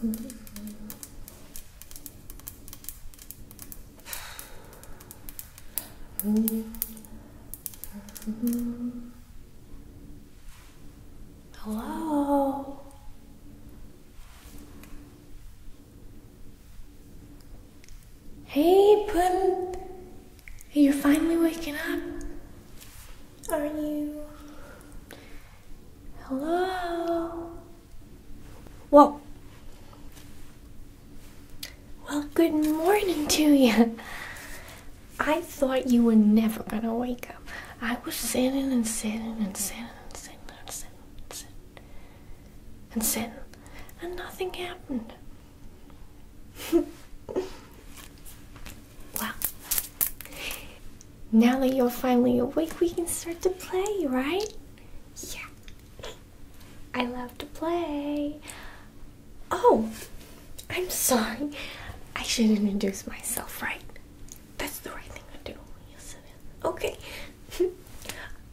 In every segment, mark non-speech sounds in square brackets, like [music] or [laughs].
Hello? Hey, Puddin'. You're finally waking up. Are you? Hello? Whoa. Well, good morning to you. I thought you were never gonna wake up. I was sitting and sitting and sitting and sitting and sitting and sitting and sitting, and nothing happened. [laughs] well, now that you're finally awake, we can start to play, right? Yeah. I love to play. Oh, I'm sorry. I should introduce myself, right? That's the right thing to do. Yes, it is. Okay. [laughs]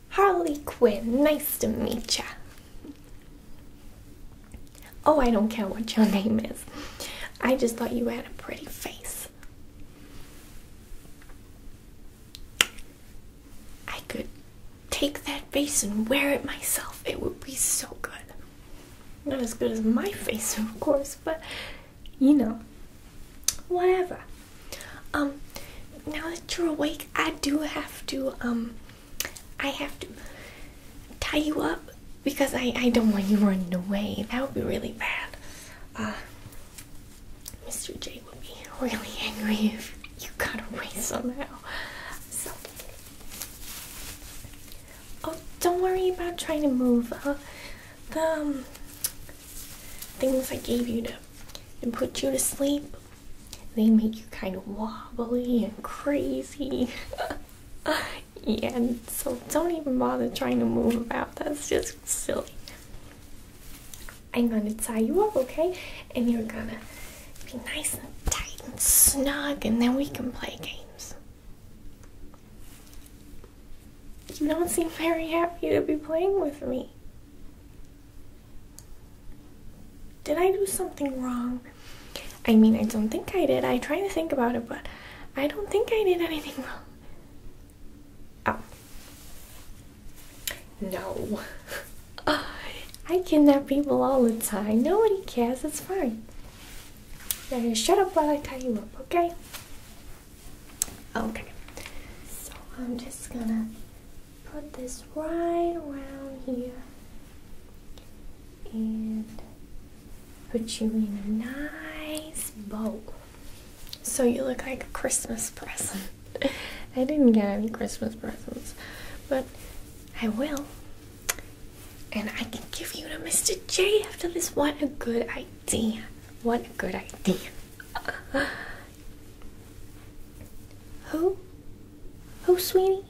Harley Quinn, nice to meet ya. Oh, I don't care what your [laughs] name is. I just thought you had a pretty face. I could take that face and wear it myself. It would be so good. Not as good as my face, of course, but you know, whatever. Um, now that you're awake, I do have to, um, I have to tie you up because I, I don't want you running away. That would be really bad. Uh, Mr. J would be really angry if you got away somehow. So, oh, don't worry about trying to move. Uh, the um, things I gave you to, to put you to sleep, they make you kind of wobbly and crazy. yeah, [laughs] and so don't even bother trying to move about. That's just silly. I'm gonna tie you up, okay? And you're gonna be nice and tight and snug, and then we can play games. You don't seem very happy to be playing with me. Did I do something wrong? I mean, I don't think I did. I try to think about it, but I don't think I did anything wrong. Oh. No. [laughs] I kidnap people all the time. Nobody cares. It's fine. Now shut up while I tie you up, okay? Okay. So I'm just gonna put this right around here and put you in a nice bow. So you look like a Christmas present. [laughs] I didn't get any Christmas presents, but I will. And I can give you to Mr. J after this. What a good idea. What a good idea. [laughs] Who? Who, sweetie?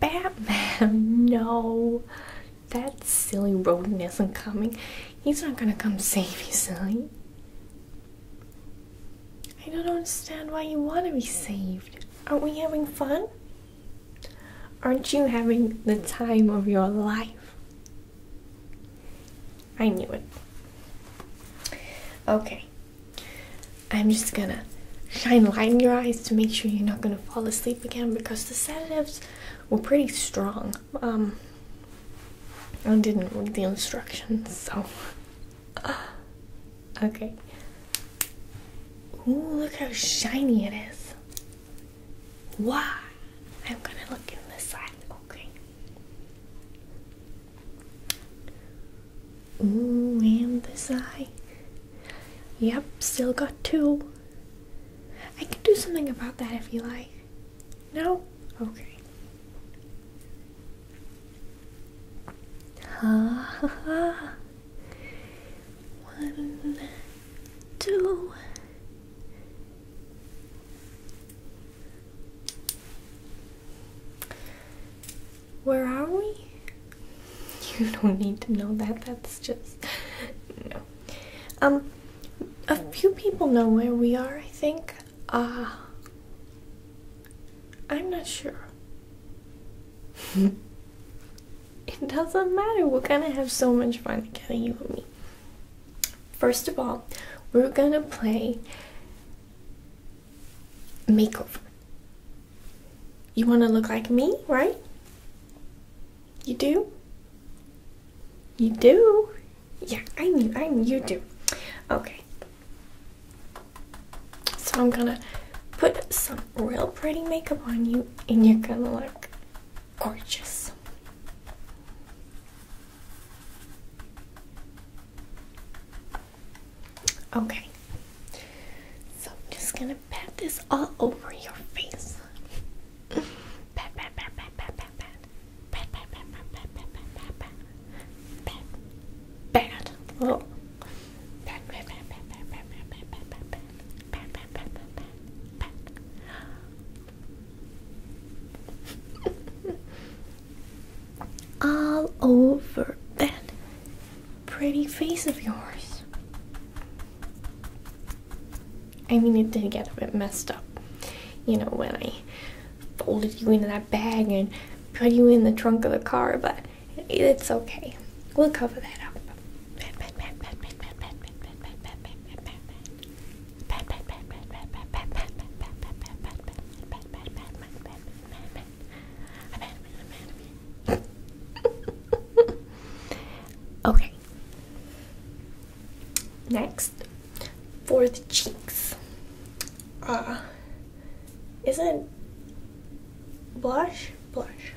Batman? [laughs] No. That silly rodent isn't coming. He's not gonna come save you, silly. I don't understand why you want to be saved. Aren't we having fun? Aren't you having the time of your life? I knew it. Okay. I'm just gonna shine light in your eyes to make sure you're not gonna fall asleep again because the sedatives were pretty strong. Um, I didn't read the instructions, so. [laughs] okay. Ooh, look how shiny it is. Wow. I'm gonna look in this side. Okay. Ooh, and this eye. Yep, still got two. I can do something about that if you like. No? Okay. Ha ha ha. One, two. Where are we? You don't need to know that. That's just no. Um, a few people know where we are. I think. Uh, I'm not sure. [laughs] it doesn't matter. We're gonna have so much fun together, you and me. first of all, we're gonna play makeover. You wanna look like me, right? You do? You do? Yeah, I knew, I knew you do. Okay. So I'm gonna put some real pretty makeup on you and you're gonna look gorgeous. Okay. So I'm just gonna pat this all over your pretty face of yours. I mean, it did get a bit messed up. You know, when I folded you into that bag and put you in the trunk of the car, but it's okay. We'll cover that up. Okay. Next, for the cheeks. Uh, isn't blush? Blush.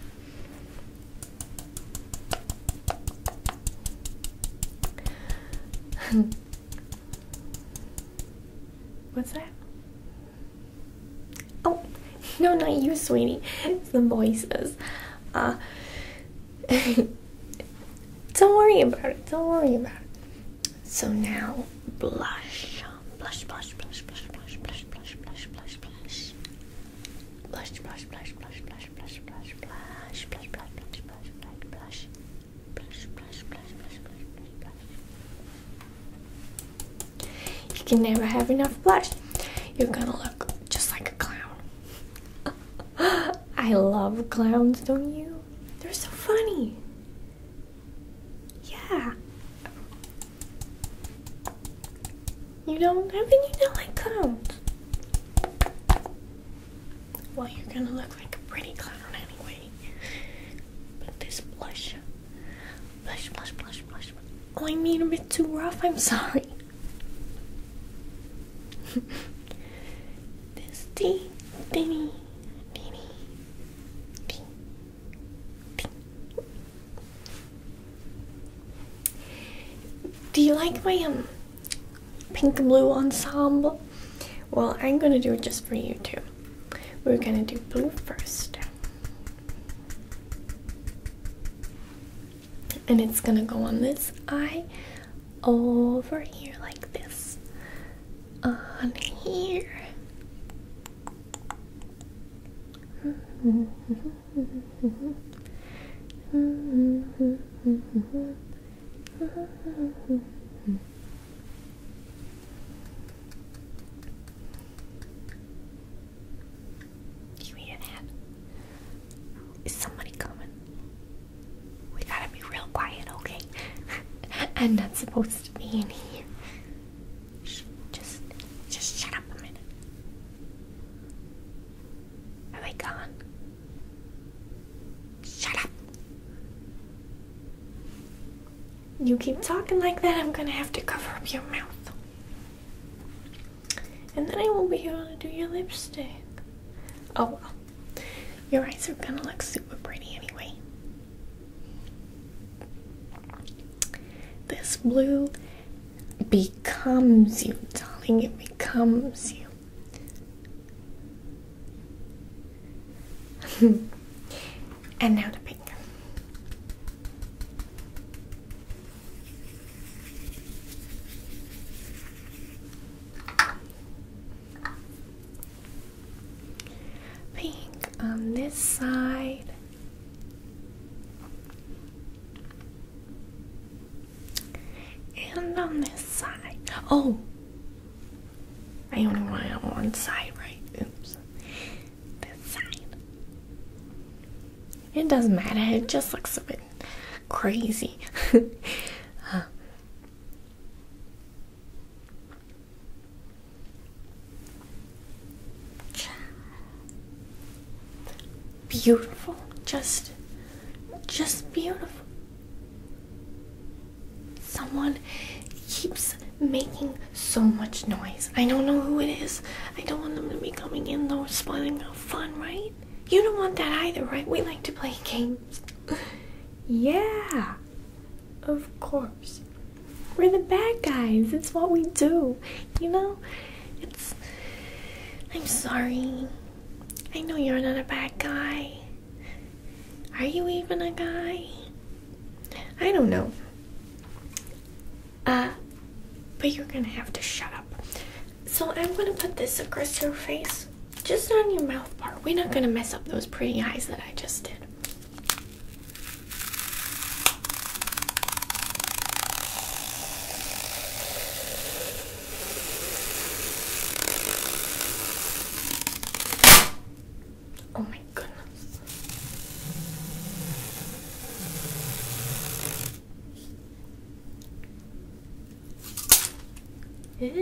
[laughs] What's that? Oh, [laughs] no, not you, sweetie. It's the voices. Uh, [laughs] don't worry about it. Don't worry about it. So now, blush. Blush, blush, blush, blush, blush, blush, blush, blush, blush, blush. Blush, blush, blush, blush, blush, blush, blush, blush, blush, blush, blush, blush, blush, blush. Blush, blush, blush, blush, blush, blush, blush. You can never have enough blush. You're gonna look just like a clown. I love clowns, don't you? They're so funny. Yeah. You don't? How can you not like clowns? Well, you're gonna look like a pretty clown anyway. But this blush. Blush, blush, blush, blush. Oh, I mean a bit too rough. I'm sorry. [laughs] this teeny, tea, tea. Do you like my um pink and blue ensemble? Well, I'm gonna do it just for you too. We're gonna do blue first. And it's gonna go on this eye over here like this. On here. [laughs] You hear that? Is somebody coming? We gotta be real quiet, okay? I'm not supposed to be in here. Shh, just, just shut up a minute. Are they gone? Shut up. You keep talking like that, I'm gonna have to cover up your mouth. And then I won't be able to do your lipstick. Oh well. Your eyes are gonna look super pretty anyway. This blue becomes you, darling. It becomes you. [laughs] and now the pink. Pink on this side. Oh, I only want it on one side, right? Oops, this side. It doesn't matter. It just looks a bit crazy. huh. [laughs] Beautiful, just, just beautiful. Someone making so much noise. I don't know who it is. I don't want them to be coming in though, spoiling our fun, right? You don't want that either, right? We like to play games. [laughs] yeah, of course. We're the bad guys. It's what we do. You know? It's. I'm sorry. I know you're not a bad guy. Are you even a guy? I don't know. Uh, but you're gonna have to shut up. So I'm gonna put this across your face, just on your mouth part. We're not gonna mess up those pretty eyes that I just did. Oh my goodness. [laughs]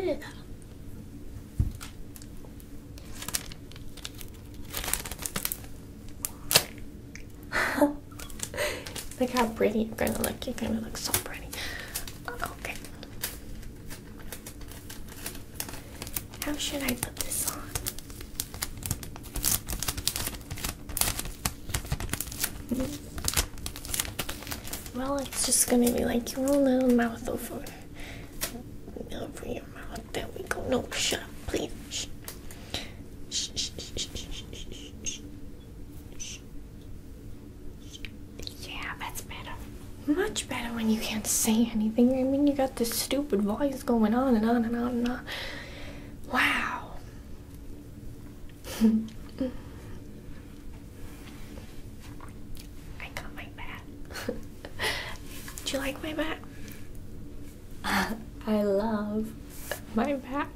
Look how pretty you're gonna look. You're gonna look so pretty. Okay. How should I put this on? Hmm. Well, it's just gonna be like your own little mouth over your mouth. There we go. No, shut up, please. Shh. Shh, shh, shh, shh, shh, shh, shh. Yeah, that's better. Much better when you can't say anything. I mean, you got this stupid voice going on and on and on and on. Wow. [laughs] I got my bat. [laughs] Do you like my bat? [laughs] I love my bat.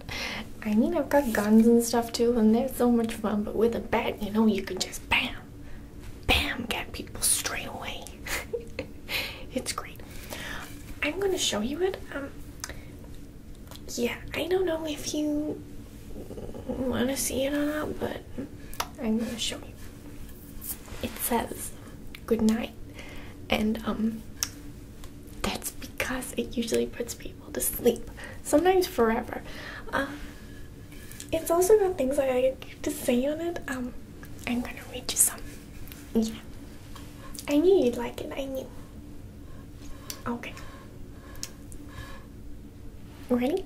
I mean, I've got guns and stuff too, and they're so much fun, but with a bat, you know, you can just bam, bam, get people straight away. it's great. I'm gonna show you it. Um, yeah, I don't know if you want to see it or not, but I'm gonna show you. It says good night, and um, that's because it usually puts people to sleep, sometimes forever. Um, it's also got things I like to say on it. Um, I'm gonna read you some. Yeah, I knew you'd like it. I knew. Okay. Ready?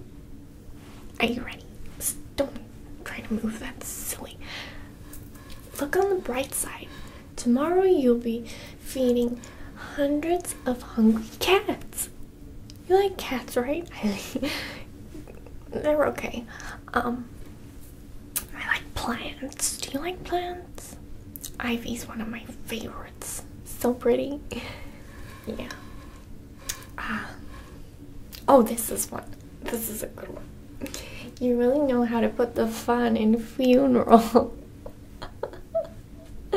Are you ready? S- Don't try to move. That's silly. Look on the bright side. Tomorrow you'll be feeding hundreds of hungry cats. You like cats, right? [laughs] They're okay. Um, I like plants. Do you like plants? Ivy's one of my favorites. So pretty. [laughs] Yeah. Ah. Oh, this is one. This is a good one. You really know how to put the fun in funeral. [laughs]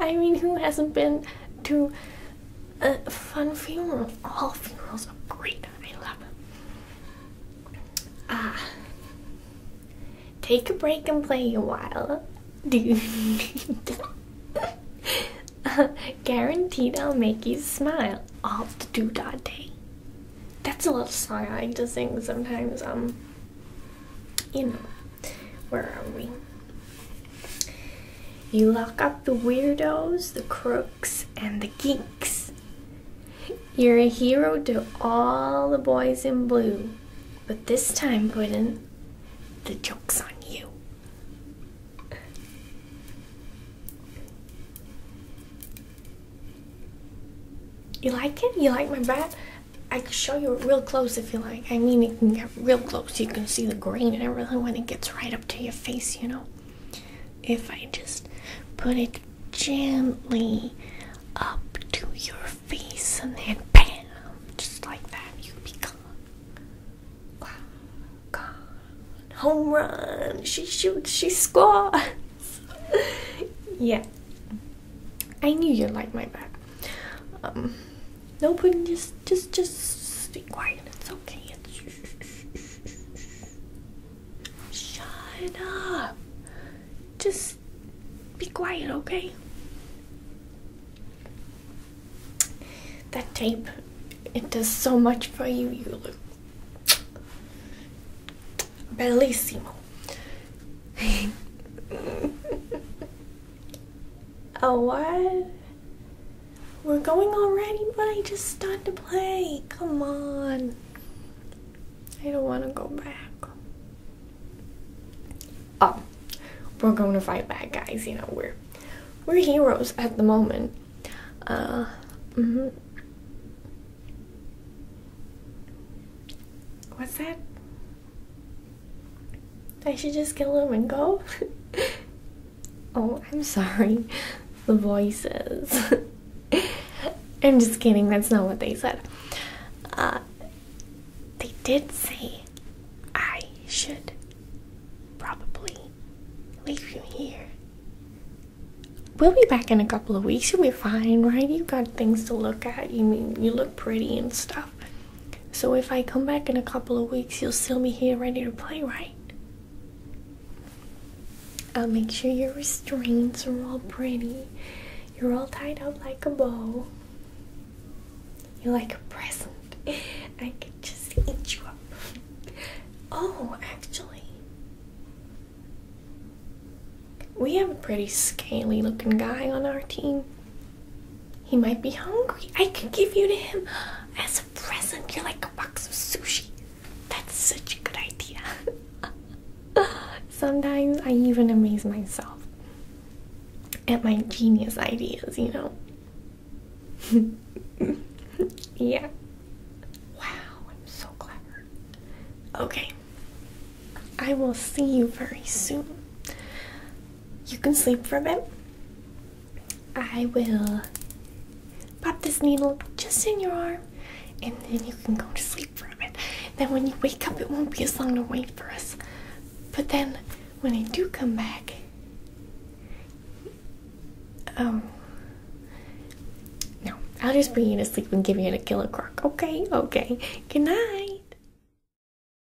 I mean, who hasn't been to a fun funeral? All funerals are great. I love them. Ah. Take a break and play a while. [laughs] [laughs] Guaranteed I'll make you smile all the doodah day. That's a little song I like to sing sometimes. Um, you know, where are we? You lock up the weirdos, the crooks, and the geeks. You're a hero to all the boys in blue, but this time putting the joke's on you. You like it? You like my bat? I can show you real close if you like. I mean, it can get real close. You can see the grain and everything when it gets right up to your face, you know? If I just put it gently up to your face and then bam, just like that, you'd be gone. Gone. Home run. She shoots, she scores. [laughs] yeah. I knew you'd like my bat. Um, no Puddin'. Just, just, just be quiet. It's okay. It's Shut up. Just be quiet, okay? That tape, it does so much for you. You look bellissimo. A [laughs] oh, what? We're going already, but I just started to play. Come on. I don't want to go back. Oh, we're going to fight bad guys. You know, we're we're heroes at the moment. Uh, mm-hmm. What's that? I should just kill him and go? [laughs] oh, I'm sorry. The voices. [laughs] I'm just kidding, that's not what they said. Uh, they did say I should probably leave you here. We'll be back in a couple of weeks. You'll be fine, right? You've got things to look at. You mean you look pretty and stuff. So if I come back in a couple of weeks, you'll still be here ready to play, right? I'll make sure your restraints are all pretty. You're all tied up like a bow. You're like a present. I could just eat you up. Oh, actually, we have a pretty scaly looking guy on our team. He might be hungry. I could give you to him as a present. You're like a box of sushi. That's such a good idea. [laughs] Sometimes I even amaze myself at my genius ideas, you know. [laughs] yeah. Wow, I'm so clever. Okay. I will see you very soon. You can sleep for a bit. I will pop this needle just in your arm and then you can go to sleep for a bit. Then when you wake up, it won't be as long to wait for us. But then when I do come back, no, I'll just bring you to sleep and give you a Killer Croc. Okay, okay. Good night.